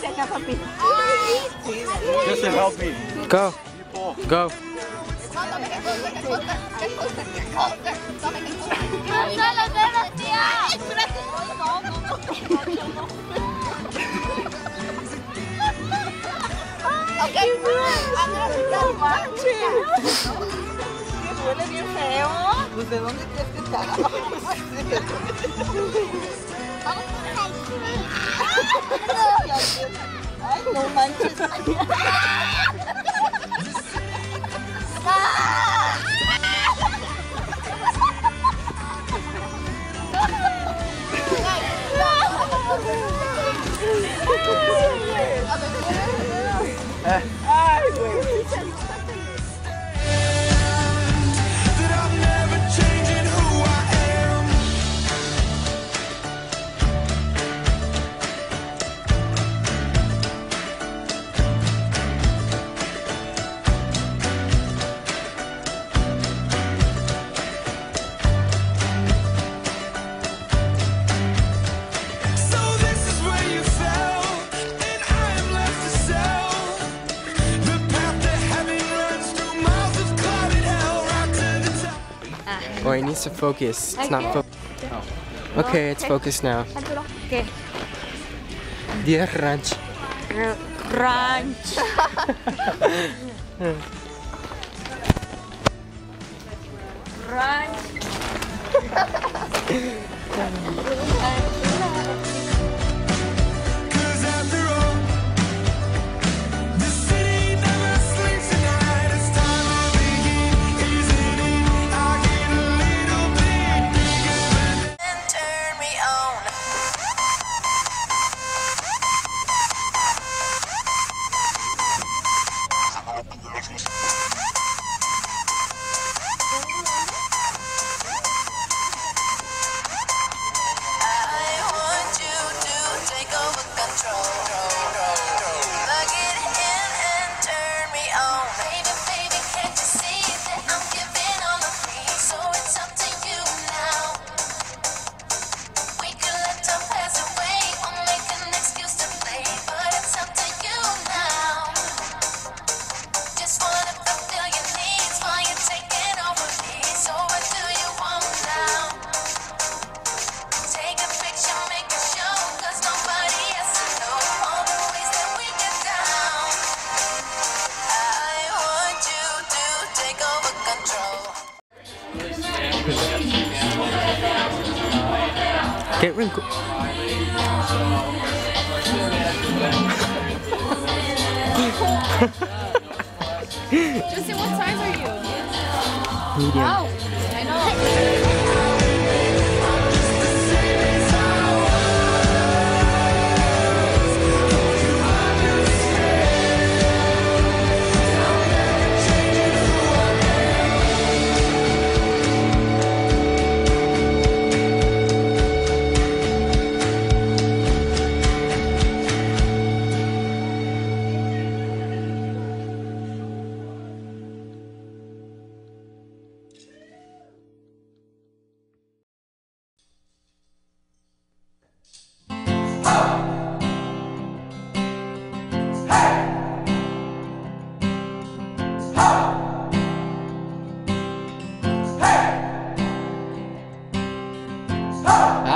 ven, siéntate acá, papi. Just to help me. Go. Go. Ok, Me duele bien feo. Pues de dónde crees que está. 我们哎。Oh, it needs to focus. It's not fo Okay, it's focused now. ¿Qué? Dear Ranch. Ranch. Ranch. Get wrinkled. Justin, what size are you? Medium. Oh, I know.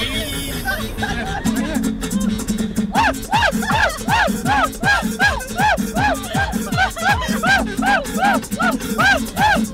Yeah. Woo! Woo! Woo!